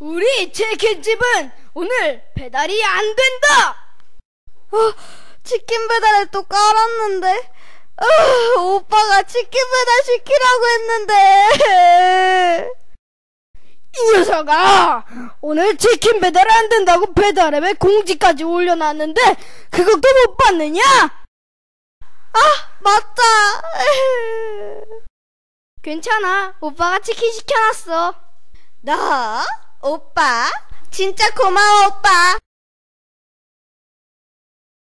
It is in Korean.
우리 치킨집은 오늘 배달이 안 된다! 어, 치킨 배달을 또 깔았는데. 어, 오빠가 치킨 배달 시키라고 했는데. 이 녀석아! 오늘 치킨 배달 안 된다고 배달앱에 공지까지 올려놨는데 그것도 못 봤느냐? 아, 맞다. 괜찮아. 오빠가 치킨 시켜놨어. 너? 오빠? 진짜 고마워, 오빠.